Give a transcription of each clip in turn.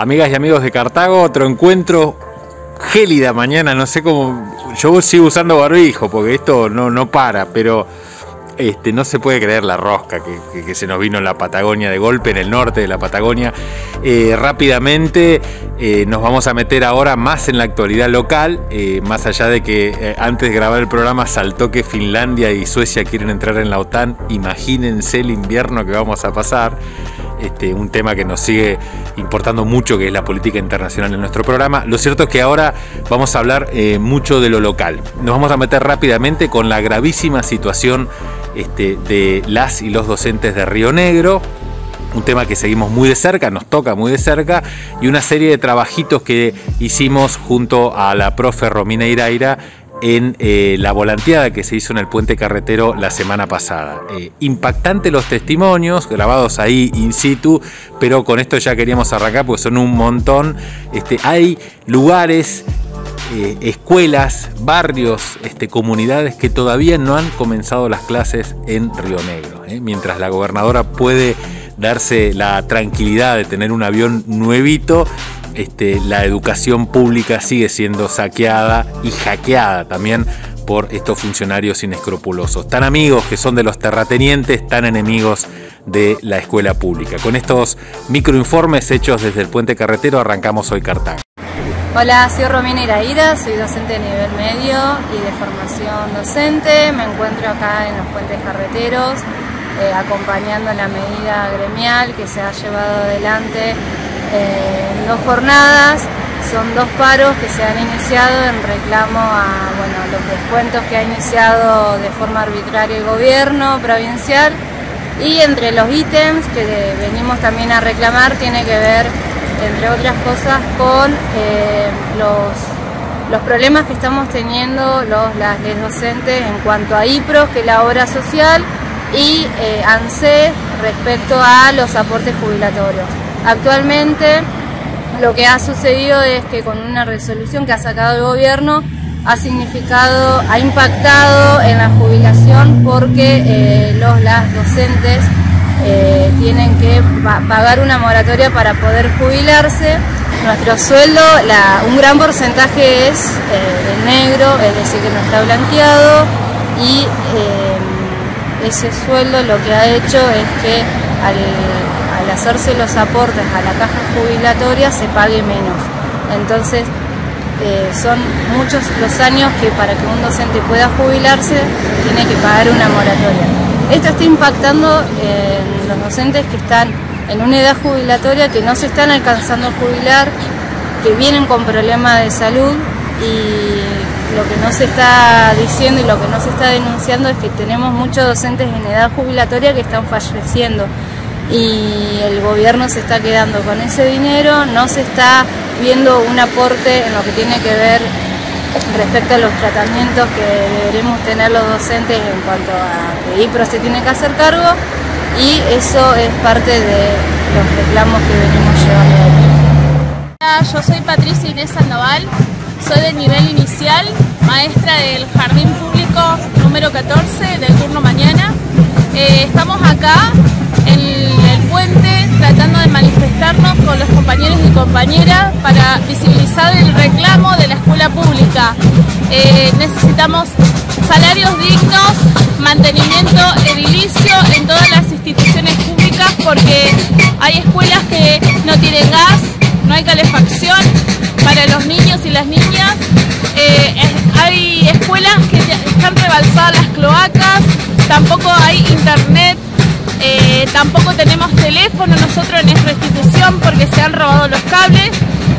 Amigas y amigos de Cartago, otro encuentro gélida mañana, no sé cómo. Yo sigo usando barbijo porque esto no, no para, pero este, no se puede creer la rosca que, se nos vino en la Patagonia de golpe, en el norte de la Patagonia. Eh, rápidamente eh, nos vamos a meter ahora más en la actualidad local, eh, más allá de que antes de grabar el programa saltó que Finlandia y Suecia quieren entrar en la OTAN. Imagínense el invierno que vamos a pasar. Este, un tema que nos sigue importando mucho, que es la política internacional en nuestro programa. Lo cierto es que ahora vamos a hablar mucho de lo local. Nos vamos a meter rápidamente con la gravísima situación este, de las y los docentes de Río Negro un tema que seguimos muy de cerca, nos toca muy de cerca, y una serie de trabajitos que hicimos junto a la profe Romina Iraira en eh, la volanteada que se hizo en el puente carretero la semana pasada. Eh, impactante los testimonios grabados ahí in situ, pero con esto ya queríamos arrancar porque son un montón. Este, hay lugares eh, escuelas, barrios, este, comunidades que todavía no han comenzado las clases en Río Negro. ¿eh? Mientras la gobernadora puede darse la tranquilidad de tener un avión nuevito, este, la educación pública sigue siendo saqueada y hackeada también por estos funcionarios inescrupulosos, tan amigos que son de los terratenientes, tan enemigos de la escuela pública. Con estos microinformes hechos desde el puente carretero arrancamos hoy Cartago. Hola, soy Romina Iraíra, soy docente de nivel medio y de formación docente. Me encuentro acá en los puentes carreteros eh, acompañando la medida gremial que se ha llevado adelante eh, dos jornadas. Son dos paros que se han iniciado en reclamo a bueno, los descuentos que ha iniciado de forma arbitraria el gobierno provincial y entre los ítems que venimos también a reclamar tiene que ver entre otras cosas, con eh, los, los, problemas que estamos teniendo los, las docentes en cuanto a IPROS, que es la obra social, y eh, ANSE respecto a los aportes jubilatorios. Actualmente lo que ha sucedido es que con una resolución que ha sacado el gobierno ha significado, ha impactado en la jubilación porque eh, los, las docentes eh, tienen que pagar una moratoria para poder jubilarse. Nuestro sueldo, un gran porcentaje es eh, negro, es decir, que no está blanqueado y ese sueldo lo que ha hecho es que al, hacerse los aportes a la caja jubilatoria se pague menos. Entonces, son muchos los años que para que un docente pueda jubilarse tiene que pagar una moratoria. Esto está impactando en los docentes que están en una edad jubilatoria, que no se están alcanzando a jubilar, que vienen con problemas de salud y lo que no se está diciendo y lo que no se está denunciando es que tenemos muchos docentes en edad jubilatoria que están falleciendo y el gobierno se está quedando con ese dinero, no se está viendo un aporte en lo que tiene que ver respecto a los tratamientos que deberemos tener los docentes en cuanto a que IPRO se tiene que hacer cargo y eso es parte de los reclamos que venimos llevando. Hola, yo soy Patricia Inés Sandoval, soy del nivel inicial, maestra del Jardín Público número 14 del turno mañana. Eh, estamos acá en el puente tratando de manifestarnos con los compañeros y compañeras para visibilizar el reclamo de la escuela pública. Eh, necesitamos salarios dignos, mantenimiento edilicio en todas las instituciones públicas porque hay escuelas que no tienen gas, no hay calefacción para los niños y las niñas, eh, hay escuelas que están rebalsadas las cloacas, tampoco hay internet eh, tampoco tenemos teléfono nosotros en esta institución porque se han robado los cables.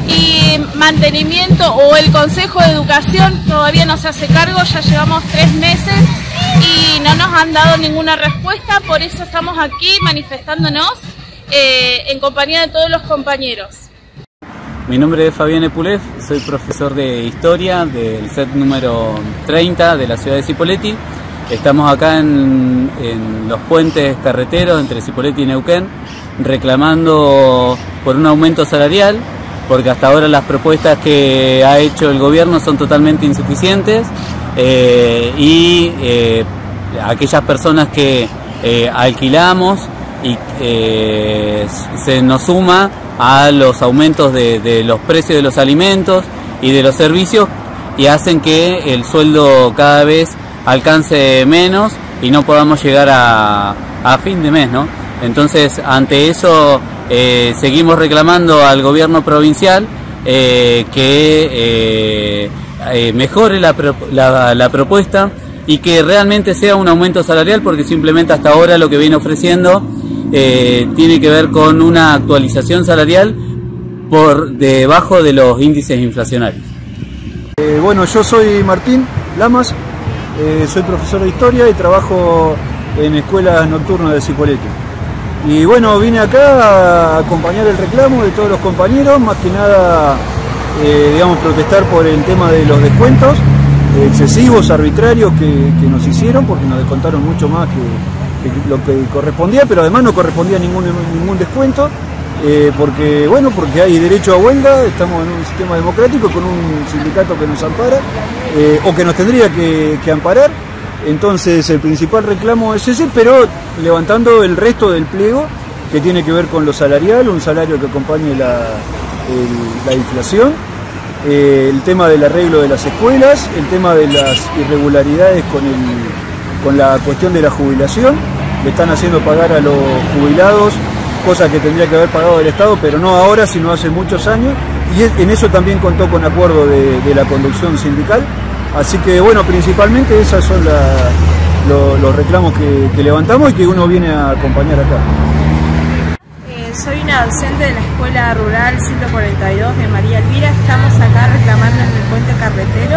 Y mantenimiento o el Consejo de Educación todavía no se hace cargo, ya llevamos tres meses y no nos han dado ninguna respuesta, por eso estamos aquí manifestándonos eh, en compañía de todos los compañeros. Mi nombre es Fabián Epulef, soy profesor de Historia del set número 30 de la ciudad de Cipolletti Estamos acá en, los puentes carreteros entre Cipolletti y Neuquén reclamando por un aumento salarial porque hasta ahora las propuestas que ha hecho el gobierno son totalmente insuficientes eh, y eh, aquellas personas que eh, alquilamos y se nos suma a los aumentos de, los precios de los alimentos y de los servicios y hacen que el sueldo cada vez alcance menos y no podamos llegar a, fin de mes, ¿no? Entonces, ante eso, eh, seguimos reclamando al gobierno provincial eh, que eh, mejore la, la, propuesta y que realmente sea un aumento salarial, porque simplemente hasta ahora lo que viene ofreciendo tiene que ver con una actualización salarial por debajo de los índices inflacionarios. bueno, yo soy Martín Lamas, soy profesor de historia y trabajo en escuelas nocturnas de Cipolletti. Y bueno, vine acá a acompañar el reclamo de todos los compañeros, más que nada, eh, digamos, protestar por el tema de los descuentos excesivos, arbitrarios que, nos hicieron, porque nos descontaron mucho más que, lo que correspondía, pero además no correspondía ningún descuento, eh, porque, bueno, porque hay derecho a huelga, estamos en un sistema democrático con un sindicato que nos ampara, eh, o que nos tendría que amparar, entonces el principal reclamo es ese, pero levantando el resto del pliego que tiene que ver con lo salarial, un salario que acompañe la, inflación, eh, el tema del arreglo de las escuelas, el tema de las irregularidades con, con la cuestión de la jubilación, le están haciendo pagar a los jubilados, cosa que tendría que haber pagado el Estado, pero no ahora, sino hace muchos años, y en eso también contó con acuerdo de la conducción sindical. Así que bueno, principalmente esos son los reclamos que, levantamos y que uno viene a acompañar acá. Eh, soy una docente de la Escuela Rural 142 de María Elvira. Estamos acá reclamando en el puente carretero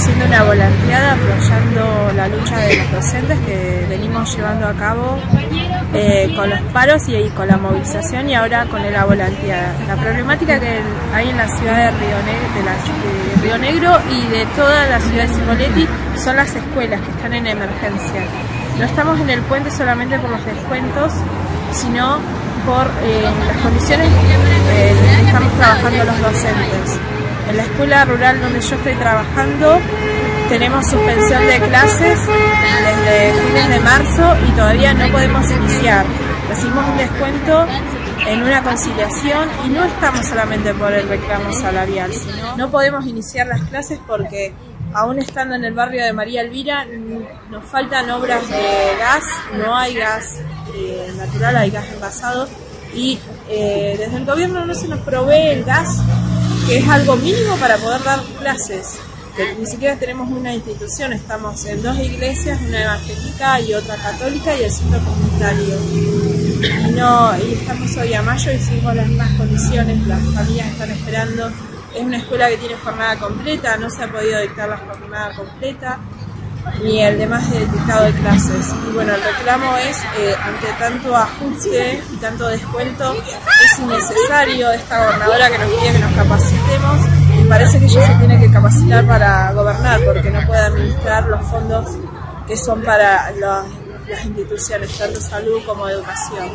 haciendo una volanteada, apoyando la lucha de los docentes que venimos llevando a cabo eh, con los paros y, con la movilización y ahora con la volanteada. La problemática que hay en la ciudad de Río, de, Río Negro y de toda la ciudad de Cipolletti son las escuelas que están en emergencia. No estamos en el puente solamente por los descuentos, sino por eh, las condiciones eh, en que estamos trabajando los docentes. En la escuela rural donde yo estoy trabajando tenemos suspensión de clases desde fines de marzo y todavía no podemos iniciar. Recibimos un descuento en una conciliación y no estamos solamente por el reclamo salarial, sino no podemos iniciar las clases porque aún estando en el barrio de María Elvira nos faltan obras de gas, no hay gas eh, natural, hay gas envasado y eh, desde el gobierno no se nos provee el gas que es algo mínimo para poder dar clases. Ni siquiera tenemos una institución, estamos en dos iglesias, una evangélica y otra católica y el centro comunitario. Y, no, y estamos hoy a mayo y seguimos las mismas condiciones, las familias están esperando. Es una escuela que tiene jornada completa, no se ha podido dictar la jornada completa ni el demás dictado de clases. Y bueno, el reclamo es, eh, ante tanto ajuste y tanto descuento, es innecesario esta gobernadora que nos pide que nos capacitemos y parece que ella se tiene que capacitar para gobernar porque no puede administrar los fondos que son para las instituciones, tanto salud como educación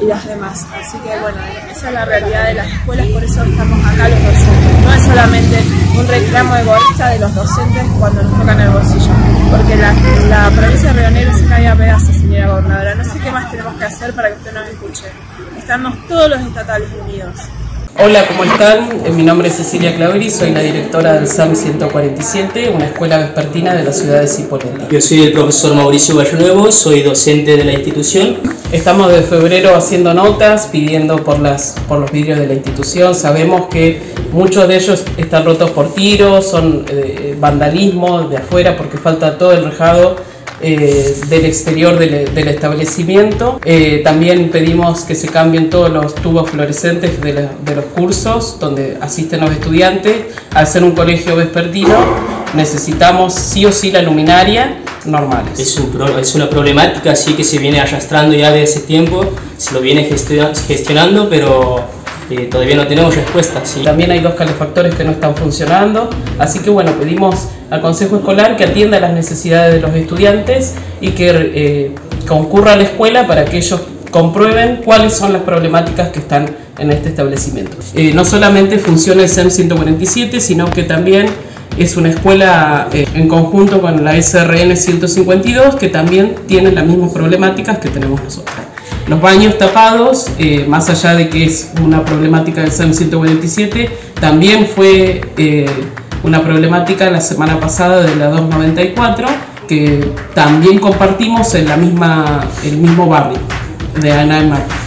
y las demás. Así que bueno, esa es la realidad de las escuelas, por eso estamos acá los docentes. No es solamente un reclamo egoísta de los docentes cuando nos tocan el bolsillo, porque la, la provincia de Río Negro se cae a pedazos, señora gobernadora. No sé qué más tenemos que hacer para que usted nos escuche. Estamos todos los estatales unidos. Hola, ¿cómo están? Eh, mi nombre es Cecilia Claveri, soy la directora del SAM 147, una escuela vespertina de la ciudad de Cipolletti. Yo soy el profesor Mauricio Nuevo, soy docente de la institución. Estamos de febrero haciendo notas, pidiendo por, las, por los vidrios de la institución. Sabemos que muchos de ellos están rotos por tiros, son eh, vandalismo de afuera porque falta todo el rejado eh, del exterior del, establecimiento. Eh, también pedimos que se cambien todos los tubos fluorescentes de, los cursos donde asisten los estudiantes. Al ser un colegio vespertino necesitamos sí o sí la luminaria normales. Es, es una problemática así que se viene arrastrando ya de ese tiempo, se lo viene gestionando, pero eh, todavía no tenemos respuestas. También hay dos calefactores que no están funcionando, así que bueno, pedimos al Consejo Escolar que atienda las necesidades de los estudiantes y que eh, concurra a la escuela para que ellos comprueben cuáles son las problemáticas que están en este establecimiento. Eh, no solamente funciona el SEM 147, sino que también es una escuela en conjunto con la SRN 152 que también tiene las mismas problemáticas que tenemos nosotros. Los baños tapados, eh, más allá de que es una problemática del SAM 147, también fue eh, una problemática la semana pasada de la 294, que también compartimos en la misma, el mismo barrio de Ana y Marta.